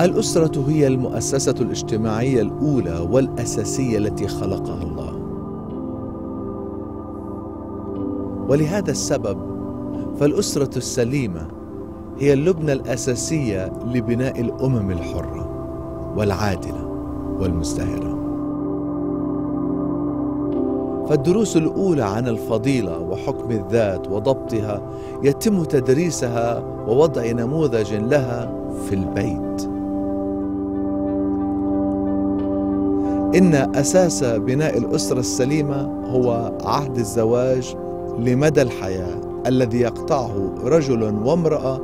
الأسرة هي المؤسسة الاجتماعية الأولى والأساسية التي خلقها الله. ولهذا السبب فالأسرة السليمة هي اللبنة الأساسية لبناء الأمم الحرة والعادلة والمزدهرة. فالدروس الأولى عن الفضيلة وحكم الذات وضبطها يتم تدريسها ووضع نموذج لها في البيت. إن أساس بناء الأسرة السليمة هو عهد الزواج لمدى الحياة الذي يقطعه رجل وامرأة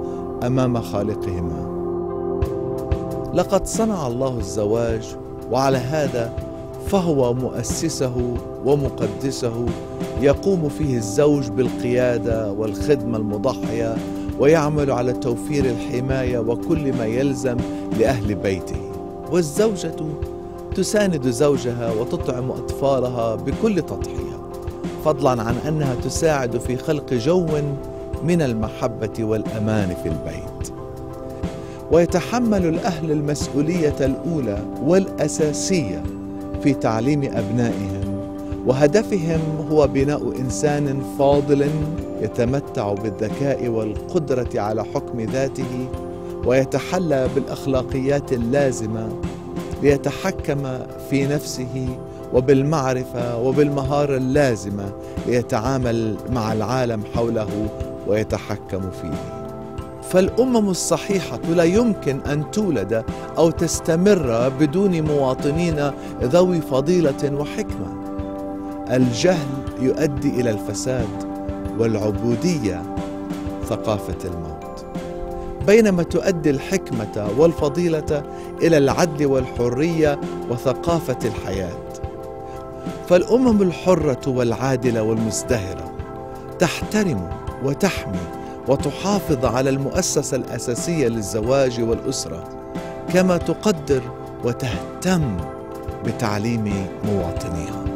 أمام خالقهما. لقد صنع الله الزواج وعلى هذا فهو مؤسسه ومقدسه يقوم فيه الزوج بالقيادة والخدمة المضحية ويعمل على توفير الحماية وكل ما يلزم لأهل بيته والزوجة تساند زوجها وتطعم أطفالها بكل تضحية فضلا عن أنها تساعد في خلق جو من المحبة والأمان في البيت. ويتحمل الأهل المسؤولية الأولى والأساسية في تعليم أبنائهم وهدفهم هو بناء إنسان فاضل يتمتع بالذكاء والقدرة على حكم ذاته ويتحلى بالأخلاقيات اللازمة ليتحكم في نفسه وبالمعرفة وبالمهارة اللازمة ليتعامل مع العالم حوله ويتحكم فيه. فالأمم الصحيحة لا يمكن أن تولد أو تستمر بدون مواطنين ذوي فضيلة وحكمة. الجهل يؤدي إلى الفساد والعبودية ثقافة الموت. بينما تؤدي الحكمة والفضيلة إلى العدل والحرية وثقافة الحياة. فالأمم الحرة والعادلة والمزدهرة تحترم وتحمي وتحافظ على المؤسسة الأساسية للزواج والأسرة كما تقدر وتهتم بتعليم مواطنيها.